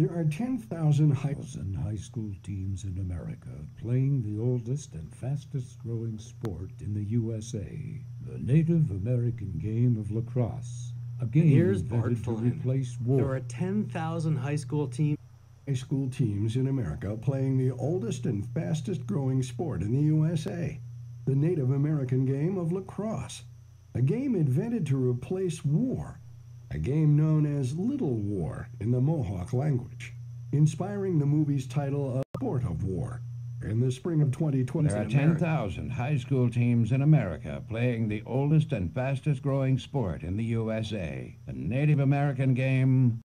There are 10,000 high, high school teams in America playing the oldest and fastest growing sport in the USA, the Native American game of lacrosse. A game Here's Bart invented to Flynn. replace war. There are 10,000 high school teams. high school teams in America playing the oldest and fastest growing sport in the USA, the Native American game of lacrosse. A game invented to replace war, a game known as Little War in the Mohawk language, inspiring the movie's title of Sport of War. In the spring of 2020, There are 10,000 high school teams in America playing the oldest and fastest growing sport in the USA, the Native American game